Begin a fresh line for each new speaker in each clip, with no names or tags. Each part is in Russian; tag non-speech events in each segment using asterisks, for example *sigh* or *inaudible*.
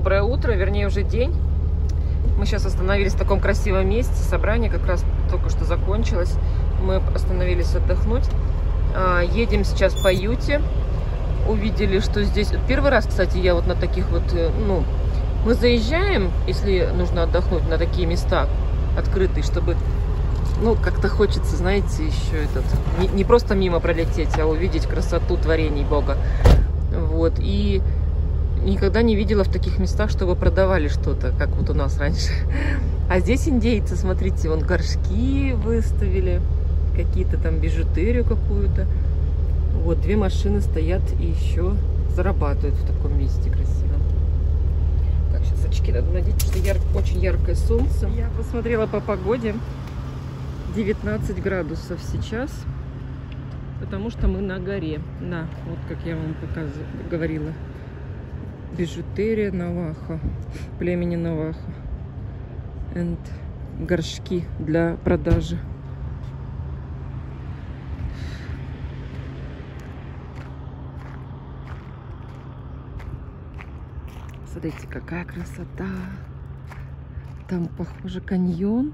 доброе утро, вернее уже день. Мы сейчас остановились в таком красивом месте. Собрание как раз только что закончилось. Мы остановились отдохнуть. А, едем сейчас по Юте. Увидели, что здесь... Первый раз, кстати, я вот на таких вот, э, ну, мы заезжаем, если нужно отдохнуть, на такие места открытые, чтобы, ну, как-то хочется, знаете, еще этот, не, не просто мимо пролететь, а увидеть красоту творений Бога. Вот, и никогда не видела в таких местах, чтобы продавали что-то, как вот у нас раньше. А здесь индейцы, смотрите, вон горшки выставили, какие-то там бижутерию какую-то. Вот, две машины стоят и еще зарабатывают в таком месте красивом. Так, сейчас очки надо надеть, что яр... очень яркое солнце. Я посмотрела по погоде. 19 градусов сейчас, потому что мы на горе. На, вот как я вам показывала, говорила бижутерия Наваха, племени Наваха. And горшки для продажи. Смотрите, какая красота. Там, похоже, каньон.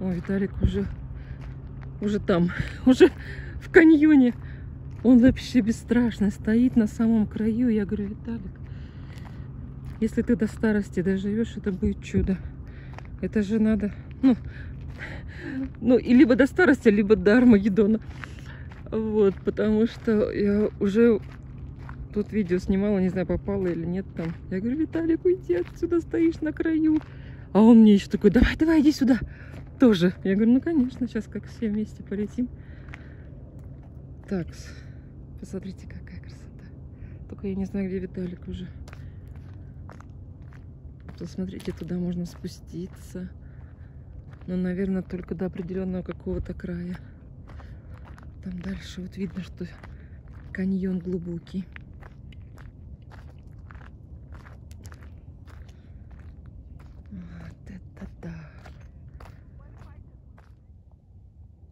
О, Виталик уже, уже там, *laughs* уже в каньоне. Он вообще бесстрашно стоит на самом краю. Я говорю, Виталик, если ты до старости доживешь, это будет чудо. Это же надо, ну, ну, и либо до старости, либо до Армагеддона. Вот, потому что я уже тут видео снимала, не знаю, попала или нет там. Я говорю, Виталик, уйди отсюда, стоишь на краю. А он мне еще такой, давай, давай, иди сюда. Тоже. Я говорю, ну, конечно, сейчас как все вместе полетим. Так, Посмотрите, какая красота. Только я не знаю, где Виталик уже. Посмотрите, туда можно спуститься. Но, наверное, только до определенного какого-то края. Там дальше вот видно, что каньон глубокий. Вот это да.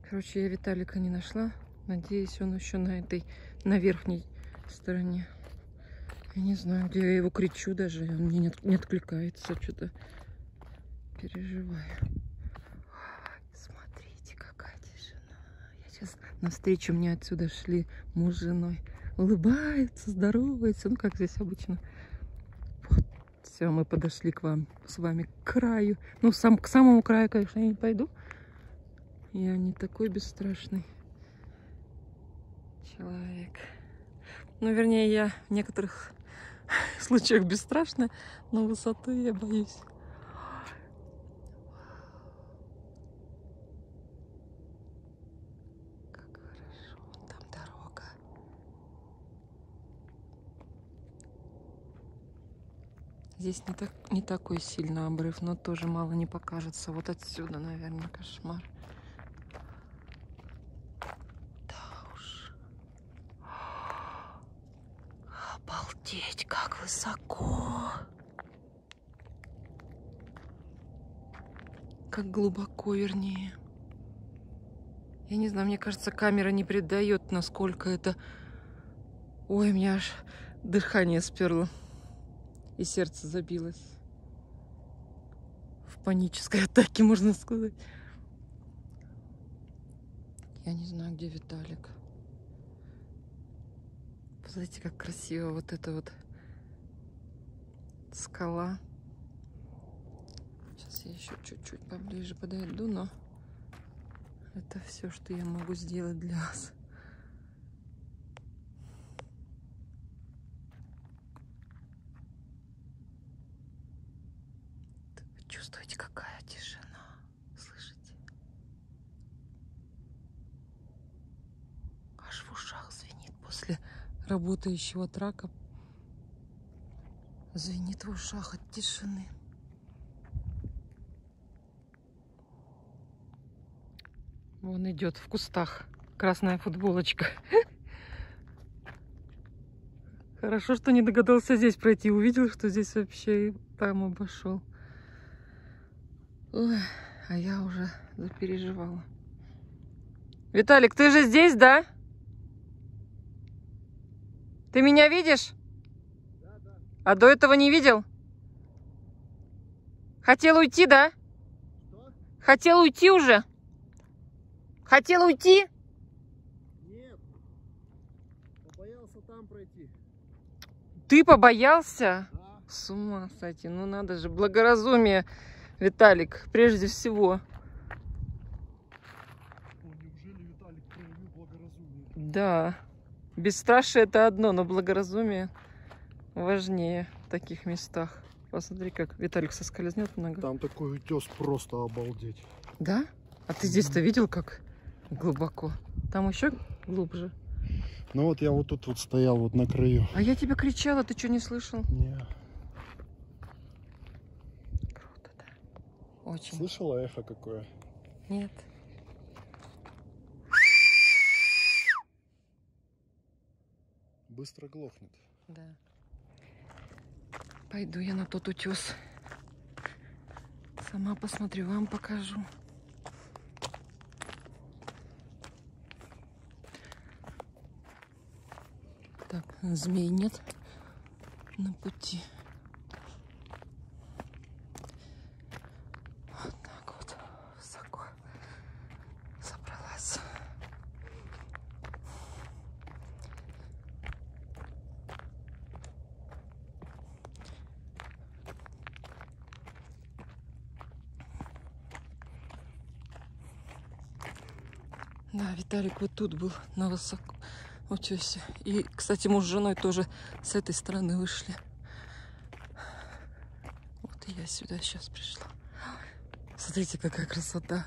Короче, я Виталика не нашла. Надеюсь, он еще на этой на верхней стороне. Я не знаю, где я его кричу даже, он мне не, откликается, что-то переживаю. Смотрите, какая тишина. Я сейчас навстречу мне отсюда шли муж с женой. Улыбаются, здороваются, ну как здесь обычно. Вот, все, мы подошли к вам, с вами к краю. Ну, сам, к самому краю, конечно, я не пойду. Я не такой бесстрашный человек. Ну, вернее, я в некоторых *laughs* случаях бесстрашна, но высоту я боюсь. Как хорошо. Там дорога. Здесь не, так, не такой сильный обрыв, но тоже мало не покажется. Вот отсюда, наверное, кошмар. Обалдеть, как высоко. Как глубоко, вернее. Я не знаю, мне кажется, камера не передает, насколько это... Ой, у меня аж дыхание сперло. И сердце забилось. В панической атаке, можно сказать. Я не знаю, где Виталик. Смотрите, как красиво вот эта вот скала. Сейчас я еще чуть-чуть поближе подойду, но это все, что я могу сделать для вас. Чувствуете, какая тишина? Слышите? Аж в ушах звенит после работающего трака звенит в ушах от тишины. Вон идет в кустах красная футболочка. *laughs* Хорошо, что не догадался здесь пройти. Увидел, что здесь вообще и там обошел. Ой, а я уже запереживала. Виталик, ты же здесь, да? Ты меня видишь? А до этого не видел? Хотел уйти, да?
Что?
Хотел уйти уже? Хотел уйти?
Нет. Побоялся там пройти.
Ты побоялся?
Да.
С ума сойти, ну надо же, благоразумие, Виталик, прежде всего. Да, бесстрашие это одно, но благоразумие важнее в таких местах. Посмотри, как Виталик соскользнет нога.
Там такой утес просто обалдеть.
Да? А ты здесь-то видел, как глубоко? Там еще глубже.
Ну вот я вот тут вот стоял вот на краю.
А я тебе кричала, ты что не слышал?
Не.
Круто, да. Очень.
Слышала эхо какое?
Нет.
Быстро глохнет.
Да. Пойду я на тот утес. Сама посмотрю, вам покажу. Так, змей нет на пути. Вот так вот высоко забралась. Виталик вот тут был на высоко утесе. И, кстати, муж с женой тоже с этой стороны вышли. Вот и я сюда сейчас пришла. Смотрите, какая красота.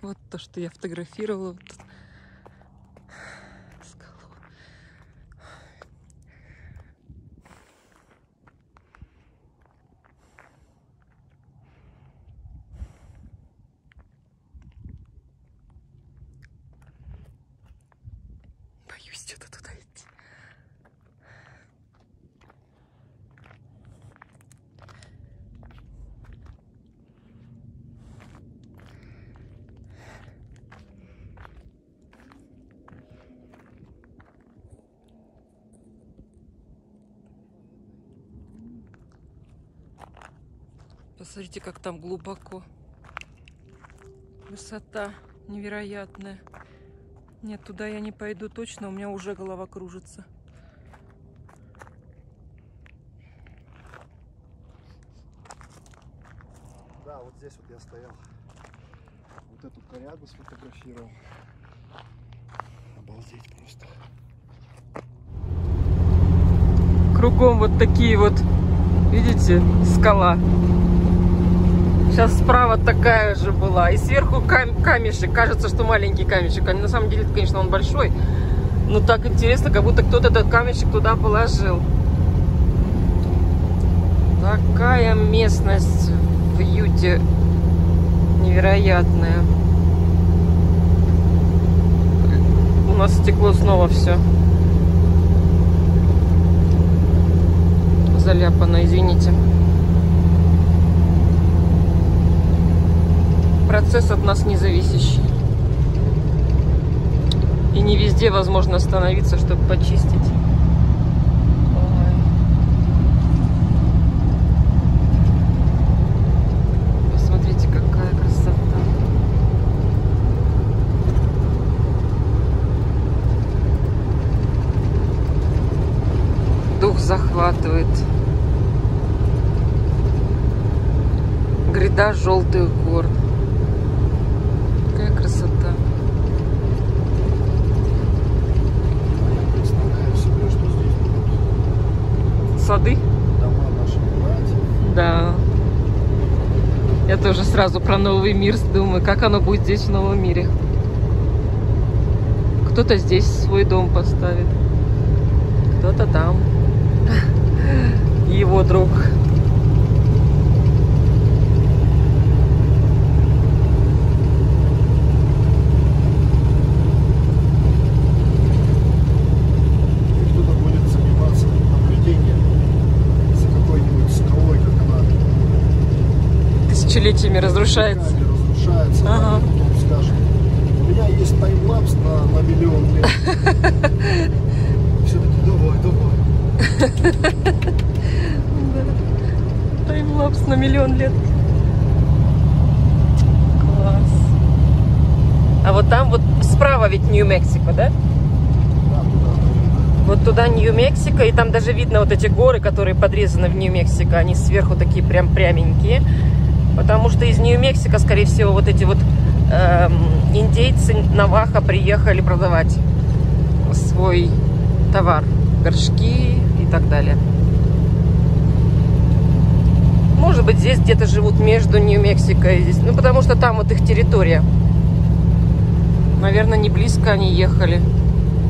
Вот то, что я фотографировала. Вот тут. Скалу. Боюсь что-то туда идти. Посмотрите, как там глубоко. Высота невероятная. Нет, туда я не пойду точно, у меня уже голова кружится.
Да, вот здесь вот я стоял. Вот эту корягу сфотографировал. Обалдеть просто.
Кругом вот такие вот, видите, скала. Сейчас справа такая же была. И сверху кам- камешек. Кажется, что маленький камешек. А на самом деле, конечно, он большой. Но так интересно, как будто кто-то этот камешек туда положил. Такая местность в Юте невероятная. У нас стекло снова все. Заляпано, извините. Процесс от нас не зависящий. И не везде возможно остановиться, чтобы почистить. Посмотрите, какая красота. Дух захватывает. Гряда желтых гор. Какая красота.
Я представляю себе, что здесь будут
Сады?
дома наших братьев.
Да. Я тоже сразу про новый мир думаю, как оно будет здесь в новом мире. Кто-то здесь свой дом поставит, кто-то там. *laughs* Его друг. тысячелетиями разрушается.
разрушается
ага.
да, у меня есть таймлапс на, на миллион лет. Все-таки давай, давай.
Таймлапс на миллион лет. Класс. А вот там вот справа ведь Нью-Мексико, да? Вот туда Нью-Мексико, и там даже видно вот эти горы, которые подрезаны в Нью-Мексико, они сверху такие прям пряменькие. Потому что из Нью-Мексико, скорее всего, вот эти вот эм, индейцы Наваха приехали продавать свой товар. Горшки и так далее. Может быть, здесь где-то живут между Нью-Мексико и здесь. Ну, потому что там вот их территория. Наверное, не близко они ехали.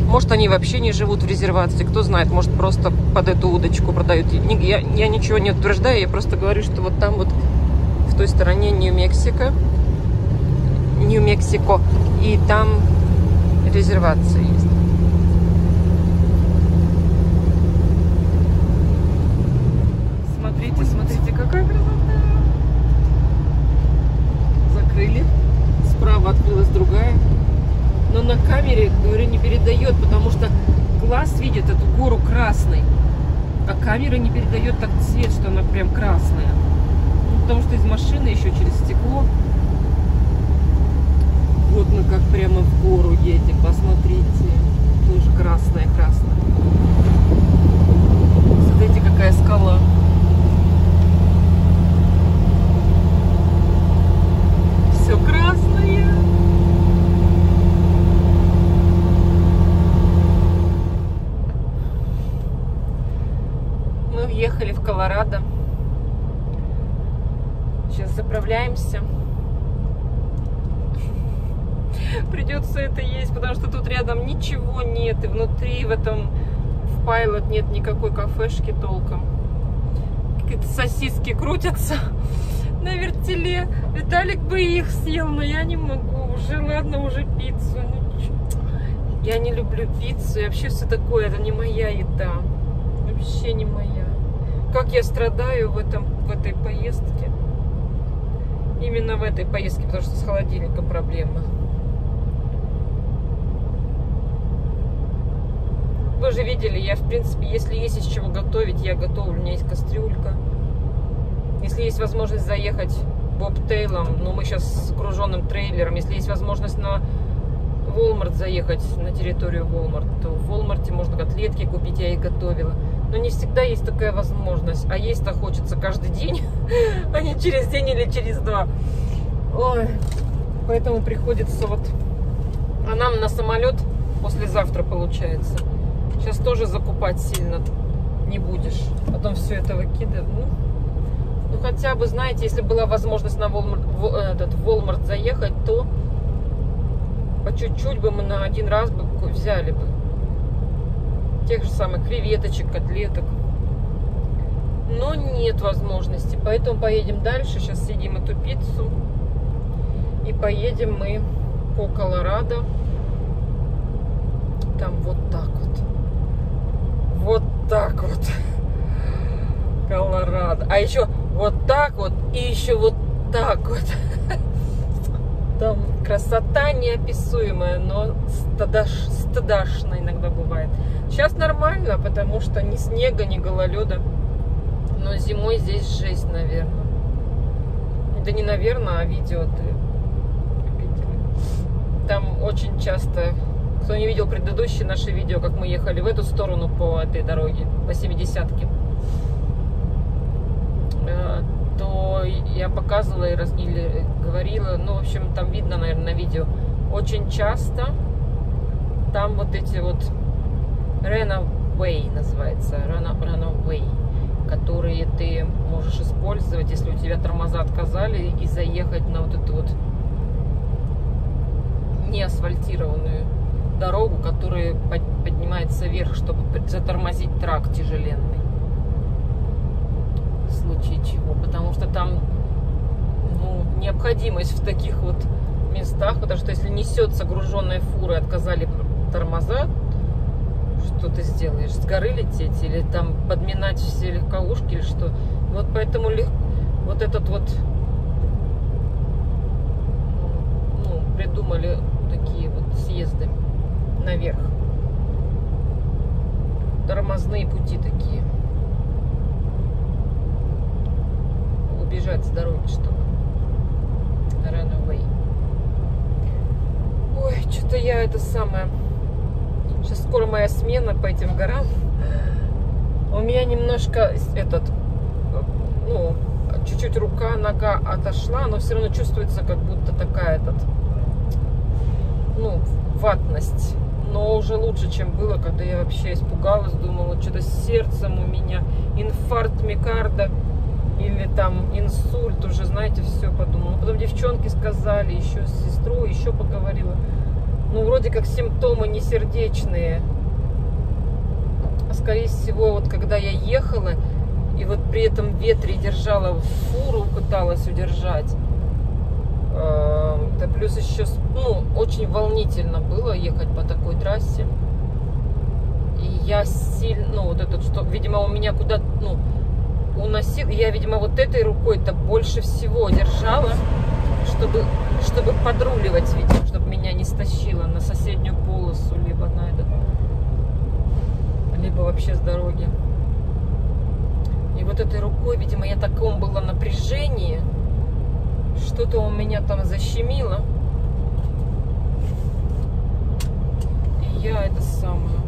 Может, они вообще не живут в резервации, кто знает, может, просто под эту удочку продают. Я, я ничего не утверждаю, я просто говорю, что вот там вот той стороне Нью-Мексико, Нью-Мексико, и там резервация есть. Смотрите, смотрите, какая красота! Закрыли, справа открылась другая но на камере, говорю, не передает, потому что глаз видит эту гору красной, а камера не передает так цвет, что она прям красная. Потому что из машины еще через стекло. Вот мы как прямо в гору едем, посмотрите. Тоже красная-красная. Смотрите, какая скала. Все красное. Мы въехали в Колорадо. Сейчас заправляемся. Придется это есть, потому что тут рядом ничего нет. И внутри в этом в Pilot нет никакой кафешки толком. Какие-то сосиски крутятся на вертеле. Виталик бы их съел, но я не могу. Уже ладно, уже пиццу. Ну. Я не люблю пиццу. И вообще все такое, это не моя еда. Вообще не моя. Как я страдаю в, этом, в этой поездке. Именно в этой поездке, потому что с холодильником проблема. Вы же видели, я, в принципе, если есть из чего готовить, я готовлю. У меня есть кастрюлька. Если есть возможность заехать бобтейлом, ну, мы сейчас с груженным трейлером, если есть возможность на Walmart заехать на территорию Walmart, то в Walmart можно котлетки купить, я их готовила. Но не всегда есть такая возможность. А есть-то хочется каждый день, *laughs* а не через день или через два. Ой, поэтому приходится вот... А нам на самолет послезавтра получается. Сейчас тоже закупать сильно не будешь. Потом все это выкидывать. Ну, ну, хотя бы, знаете, если была возможность на Walmart, этот, Walmart заехать, то по чуть-чуть бы мы на один раз бы взяли бы. Тех же самых креветочек, котлеток. Но нет возможности. Поэтому поедем дальше. Сейчас съедим эту пиццу. И поедем мы по Колорадо. Там вот так вот. Вот так вот. Колорадо. А еще вот так вот и еще вот так вот. *laughs* Там красота неописуемая, но стыдаш, стыдашно иногда бывает. Сейчас нормально, потому что ни снега, ни гололеда. Но зимой здесь жесть, наверное. Да не наверное, а видео ты. Там очень часто, кто не видел предыдущие наши видео, как мы ехали в эту сторону по этой дороге, по 70-ке, э, то я показывала и раз- или говорила, ну, в общем, там видно, наверное, на видео, очень часто там вот эти вот runaway называется, run- runaway, которые ты можешь использовать, если у тебя тормоза отказали, и заехать на вот эту вот неасфальтированную дорогу, которая под- поднимается вверх, чтобы затормозить трак тяжеленный. Случае чего. Потому что там ну, необходимость в таких вот местах, потому что если несется груженная фура отказали тормоза, что ты сделаешь? С горы лететь или там подминать все легковушки или что? Вот поэтому лег- вот этот вот ну, придумали такие вот съезды наверх. Тормозные пути такие. Сбежать с дороги, чтобы run away. Ой, что-то я это самое... Сейчас скоро моя смена по этим горам. У меня немножко этот, ну, чуть-чуть рука, нога отошла, но все равно чувствуется, как будто такая этот, ну, ватность. Но уже лучше, чем было, когда я вообще испугалась, думала, что-то с сердцем у меня, инфаркт микарда или там инсульт, уже, знаете, все подумала. Потом девчонки сказали, еще с сестрой, еще поговорила. Ну, вроде как симптомы не сердечные, скорее всего, вот когда я ехала, и вот при этом ветре держала фуру, пыталась удержать, э, да плюс еще, ну, очень волнительно было ехать по такой трассе. И я сильно, ну, вот этот, что, видимо, у меня куда-то, ну, уносил, я, видимо, вот этой рукой-то больше всего держала, чтобы, чтобы подруливать, видимо, чтобы меня не стащило на соседнюю полосу, либо на этот либо вообще с дороги. И вот этой рукой, видимо, я таком было напряжении, что-то у меня там защемило. И я это самое.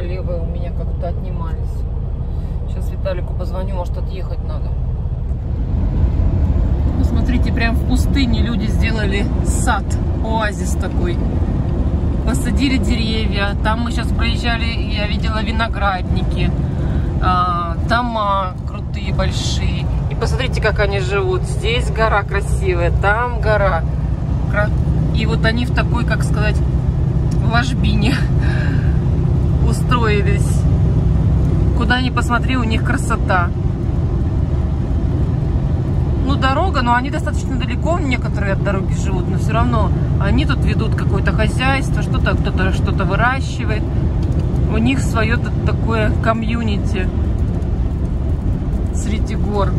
Нога левая у меня как-то отнимались. Сейчас Виталику позвоню, может отъехать надо. Посмотрите, прям в пустыне люди сделали сад, оазис такой. Посадили деревья. Там мы сейчас проезжали, я видела виноградники. А, дома крутые, большие. И посмотрите, как они живут. Здесь гора красивая, там гора. И вот они в такой, как сказать, ложбине устроились. Куда ни посмотри, у них красота ну, дорога, но они достаточно далеко, некоторые от дороги живут, но все равно они тут ведут какое-то хозяйство, что-то кто-то что-то выращивает. У них свое такое комьюнити среди гор.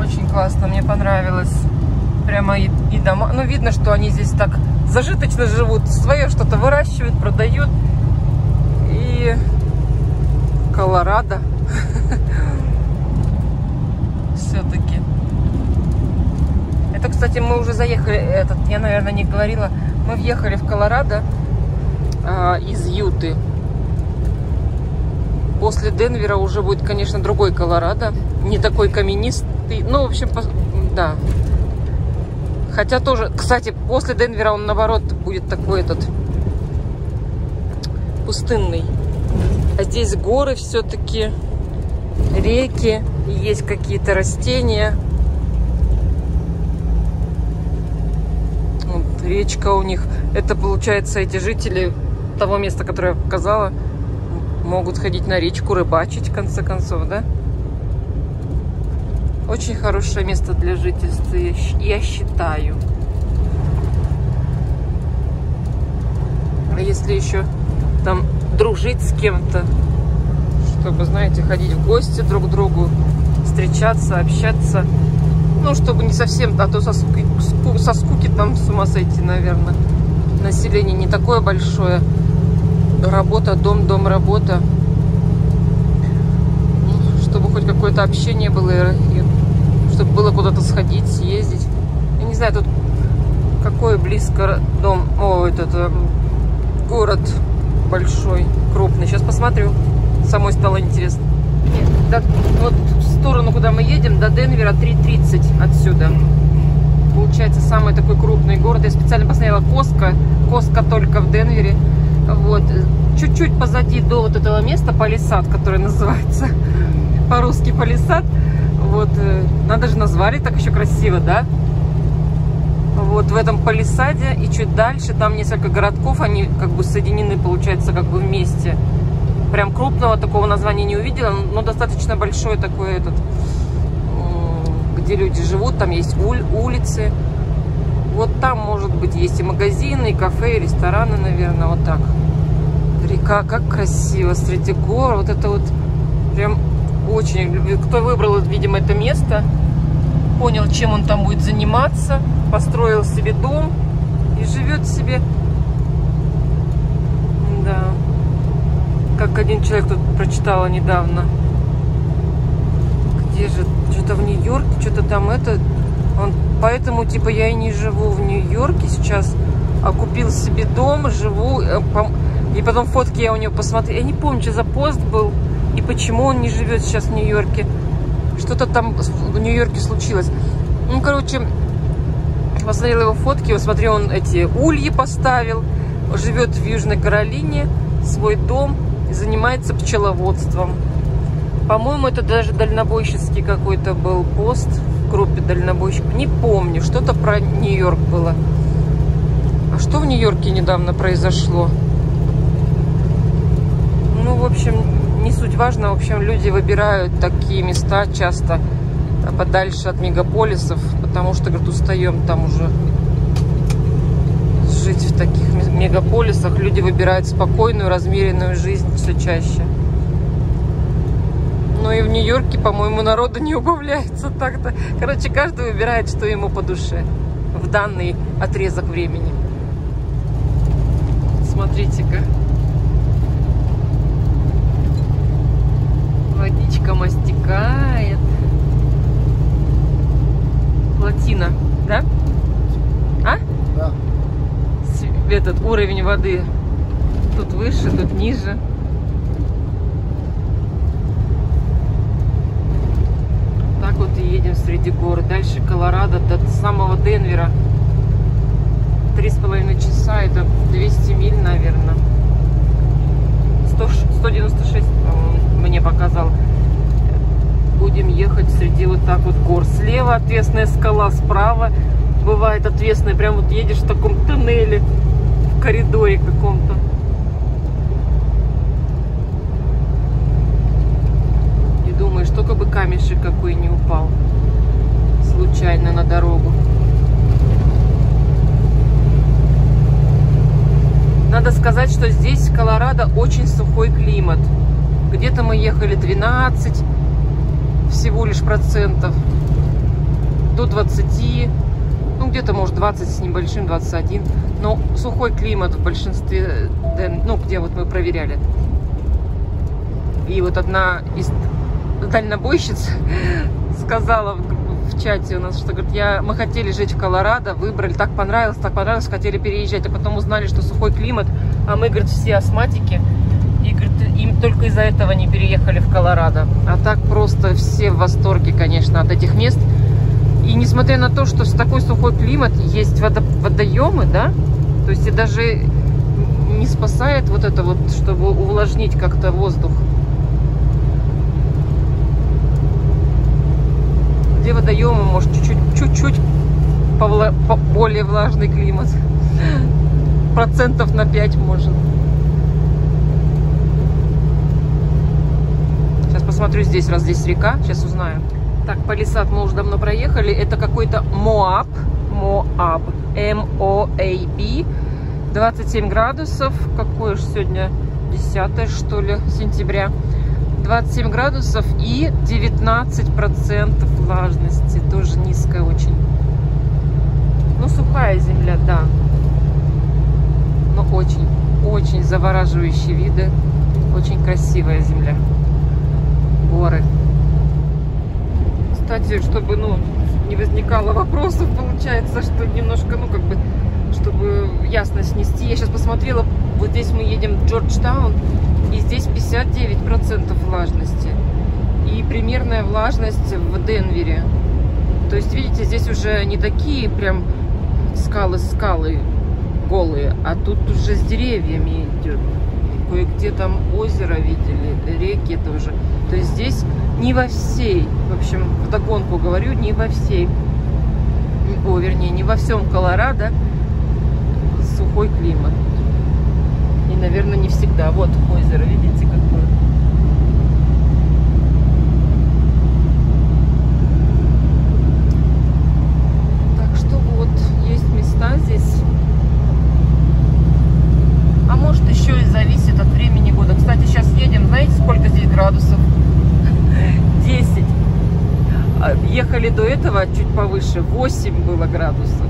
Очень классно, мне понравилось. Прямо и, и дома. Ну, видно, что они здесь так зажиточно живут, свое что-то выращивают, продают. И Колорадо. *laughs* все-таки. Это, кстати, мы уже заехали, этот, я, наверное, не говорила, мы въехали в Колорадо э, из Юты. После Денвера уже будет, конечно, другой Колорадо, не такой каменистый, ну, в общем, да. Хотя тоже, кстати, после Денвера он, наоборот, будет такой этот пустынный. А здесь горы все-таки, реки есть какие-то растения. Вот, речка у них. Это получается эти жители того места, которое я показала, могут ходить на речку, рыбачить, в конце концов, да? Очень хорошее место для жительства, я считаю. А если еще там дружить с кем-то, чтобы, знаете, ходить в гости друг к другу, встречаться, общаться. Ну, чтобы не совсем, а то со, скуки, со скуки там с ума сойти, наверное. Население не такое большое. Работа, дом, дом, работа. Чтобы хоть какое-то общение было, чтобы было куда-то сходить, съездить. Я не знаю, тут какой близко дом, о, этот э, город большой, крупный. Сейчас посмотрю самой стало интересно. Нет, до, вот в сторону, куда мы едем, до Денвера 3.30 отсюда. Получается, самый такой крупный город. Я специально посмотрела Коска. Коска только в Денвере. Вот. Чуть-чуть позади до вот этого места Палисад, который *laughs* называется по-русски Палисад. Вот. Э, надо же назвали так еще красиво, да? Вот в этом палисаде и чуть дальше там несколько городков, они как бы соединены, получается, как бы вместе прям крупного такого названия не увидела, но достаточно большой такой этот, где люди живут, там есть уль, улицы. Вот там, может быть, есть и магазины, и кафе, и рестораны, наверное, вот так. Река, как красиво, среди гор, вот это вот прям очень, кто выбрал, видимо, это место, понял, чем он там будет заниматься, построил себе дом, И живет себе. Да. Как один человек тут прочитала недавно. Где же? Что-то в Нью-Йорке, что-то там это. Он, поэтому, типа, я и не живу в Нью-Йорке сейчас, а купил себе дом, живу. э, И потом фотки я у него посмотрела. Я не помню, что за пост был и почему он не живет сейчас в Нью-Йорке. Что-то там в Нью-Йорке случилось. Ну, короче, посмотрела его фотки, смотри, он эти ульи поставил, живет в Южной Каролине, свой дом, занимается пчеловодством. По-моему, это даже дальнобойщицкий какой-то был пост в группе дальнобойщиков. Не помню, что-то про Нью-Йорк было. А что в Нью-Йорке недавно произошло? Ну, в общем, не суть важно. В общем, люди выбирают такие места часто подальше от мегаполисов, потому что, говорят, устаем там уже жить в таких ме- мегаполисах. Люди выбирают спокойную, размеренную жизнь все чаще. Ну и в Нью-Йорке, по-моему, народу не убавляется так-то. Короче, каждый выбирает, что ему по душе в данный отрезок времени. Смотрите-ка. Водичка мастикает. Плотина, да? А?
Да.
Этот уровень воды тут выше, тут ниже. Так вот и едем среди гор. Дальше Колорадо до самого Денвера. Три с половиной часа, это 200 миль, наверное. 100 196, по-моему, мне показал. Будем ехать среди вот так вот гор. Слева отвесная скала, справа бывает отвесная. Прям вот едешь в таком тоннеле, в коридоре каком-то. И думаешь, только бы камешек какой не упал случайно на дорогу. Надо сказать, что здесь, в Колорадо, очень сухой климат. Где-то мы ехали 12 всего лишь процентов. До 20. Ну, где-то, может, 20 с небольшим, 21. Но сухой климат в большинстве, Ден- ну, где вот мы проверяли. И вот одна из дальнобойщиц *laughs* сказала в, чате у нас, что говорит, я, мы хотели жить в Колорадо, выбрали, так понравилось, так понравилось, хотели переезжать, а потом узнали, что сухой климат, а мы, говорит, все астматики, им только из-за этого не переехали в Колорадо. А так просто все в восторге, конечно, от этих мест. И несмотря на то, что с такой сухой климат, есть водо- водоемы, да, то есть и даже не спасает вот это вот, чтобы увлажнить как-то воздух. Где водоемы, может, чуть-чуть, чуть-чуть более влажный климат. *laughs* Процентов на 5 может. Сейчас посмотрю здесь, раз здесь река. Сейчас узнаю. Так, Палисад мы уже давно проехали. Это какой-то Моаб. Моаб. М-О-А-Б. 27 градусов. Какое же сегодня? 10 что ли, сентября. 27 градусов и 19% влажности. Тоже низкая очень. Ну, сухая земля, да. Но очень, очень завораживающие виды. Очень красивая земля. Горы. Кстати, чтобы, ну, не возникало вопросов, получается, что немножко, ну, как бы, чтобы ясность нести. Я сейчас посмотрела, вот здесь мы едем в Джорджтаун, и здесь 59% влажности. И примерная влажность в Денвере. То есть, видите, здесь уже не такие прям скалы-скалы голые, а тут уже с деревьями идет. Кое-где там озеро видели, реки тоже. То есть здесь не во всей, в общем, вдогонку говорю, не во всей, о, вернее, не во всем Колорадо сухой климат. И, наверное, не всегда. Вот озеро, видите, какое? Так что вот, есть места здесь. Может еще и зависит от времени года. Кстати, сейчас едем, знаете, сколько здесь градусов? *laughs* 10. А Ехали до этого чуть повыше, 8 было градусов.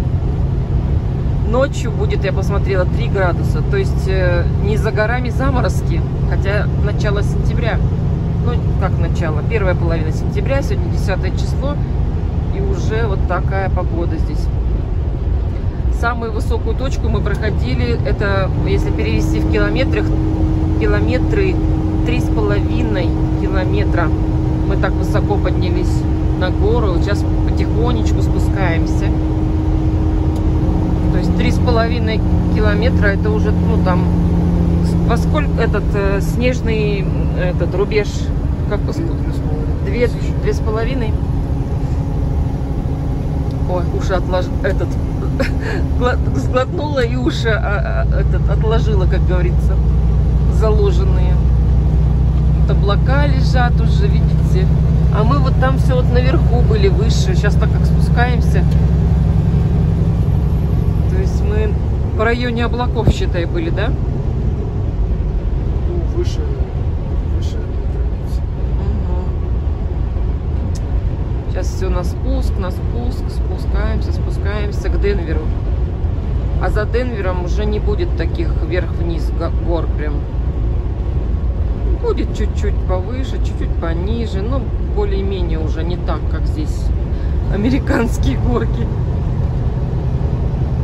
Ночью будет, я посмотрела, 3 градуса. То есть э, не за горами заморозки, хотя начало сентября. Ну, как начало? Первая половина сентября, сегодня 10 число. И уже вот такая погода здесь. Самую высокую точку мы проходили, это, если перевести в километрах, километры три с половиной километра. Мы так высоко поднялись на гору, сейчас потихонечку спускаемся. То есть три с половиной километра это уже, ну там, во сколько этот э, снежный этот рубеж, как? Две, две с половиной. Ой, уши отлож... этот *laughs* сглотнула и уши а, а, отложила, как говорится, заложенные. Вот облака лежат уже, видите. А мы вот там все вот наверху были, выше. Сейчас так как спускаемся. То есть мы в районе облаков, считай, были, да?
Ну, выше этой границы.
Сейчас все на спуск, на спуск, спускаемся, спускаемся к Денверу. А за Денвером уже не будет таких вверх-вниз гор прям. Будет чуть-чуть повыше, чуть-чуть пониже, но более-менее уже не так, как здесь американские горки.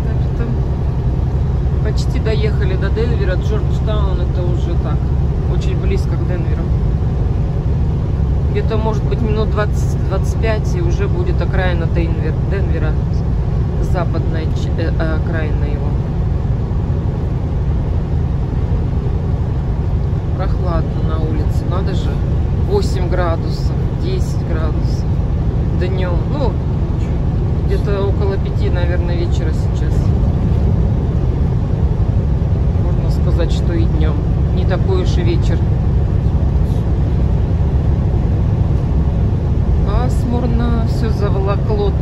Так что почти доехали до Денвера. Джорджтаун это уже так, очень близко к Денверу. Где-то, может быть, минут 20-25 и уже будет окраина Денвер, Денвера, западная э, окраина его. Прохладно на улице, надо же. 8 градусов, 10 градусов днем. Ну, где-то около 5, наверное, вечера сейчас. Можно сказать, что и днем. Не такой уж и вечер. Пасмурно, все заволокло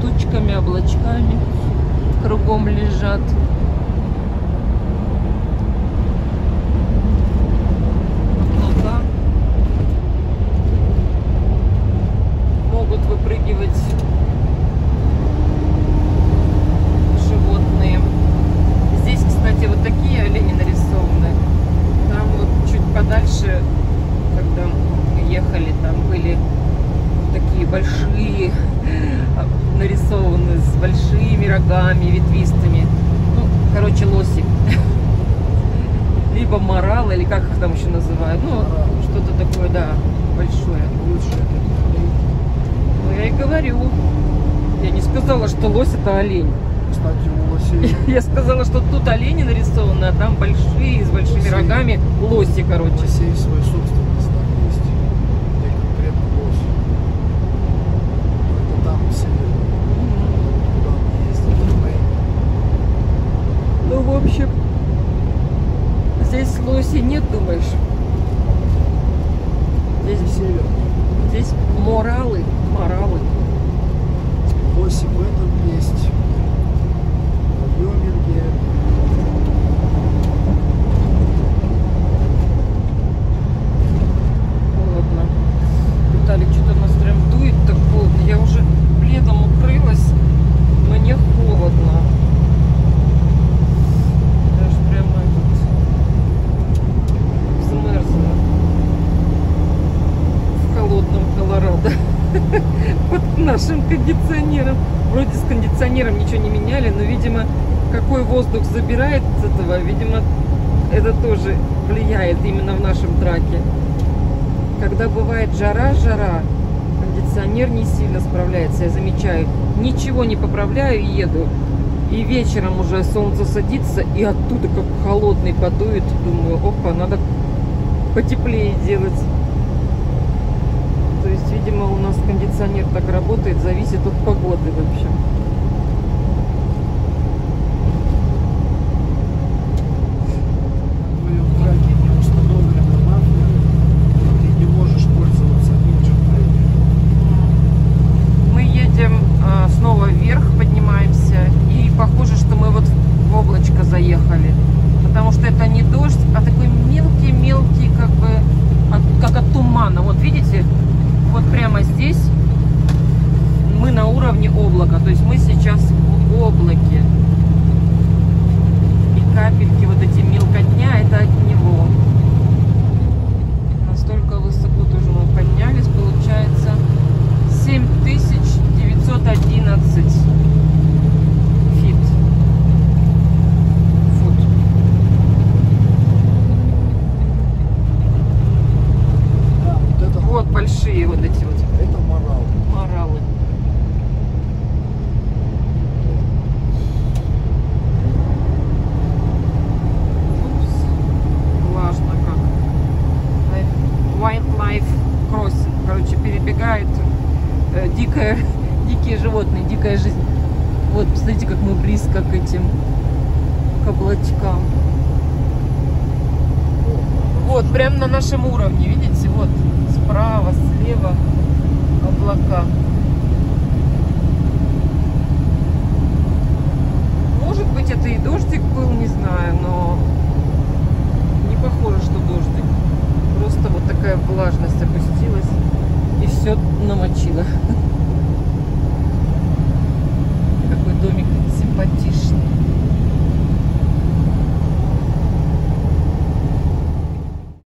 тучками, облачками, кругом лежат. Облака могут выпрыгивать животные. Здесь, кстати, вот такие олени нарисованы. Там вот чуть подальше, когда мы ехали, там были такие большие, нарисованы с большими рогами ветвистыми. Ну, короче, лоси. Либо морал, или как их там еще называют. Ну, что-то такое, да, большое.
Лучше это не
Ну, я и говорю. Я не сказала, что лось это олень.
Кстати, у лосей *laughs*
Я сказала, что тут олени нарисованы, а там большие, с большими
Лоси.
рогами лоси, короче.
лосей свой собственный знак есть. Где конкретно лось. Это там север. Куда они ездят, в Мэйн.
Ну, в общем, здесь лоси нет, думаешь? Здесь,
Здесь север.
здесь моралы, моралы.
Лоси в этом есть. В Йоминге.
Холодно. Виталик, что-то нас прям дует так холодно. Я уже пледом укрылась. Мне холодно. Даже прямо этот замерзла. В холодном Колорадо. Под нашим кондиционером. Вроде с кондиционером ничего не меняли, но, видимо, какой воздух забирает с этого, видимо, это тоже влияет именно в нашем траке. Когда бывает жара-жара, кондиционер не сильно справляется, я замечаю. Ничего не поправляю и еду. И вечером уже солнце садится, и оттуда как холодный подует. Думаю, опа, надо потеплее делать. То есть, видимо, у нас кондиционер так работает, зависит от погоды в большие вот эти вот. Это моралы. Моралы. Влажно как. Wildlife Crossing. Короче, перебегает э, дикое, *laughs* дикие животные, дикая жизнь. Вот, посмотрите, как мы близко к этим к облачкам. Вот, прям на нашем